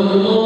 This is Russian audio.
Lord.